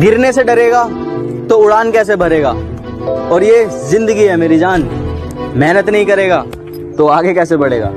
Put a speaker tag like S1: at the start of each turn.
S1: गिरने से डरेगा तो उड़ान कैसे भरेगा? और ये ज़िंदगी है मेरी जान। मेहनत नहीं करेगा तो आगे कैसे बढ़ेगा?